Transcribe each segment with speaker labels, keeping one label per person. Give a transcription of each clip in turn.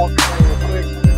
Speaker 1: walk real quick.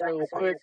Speaker 1: Real quick.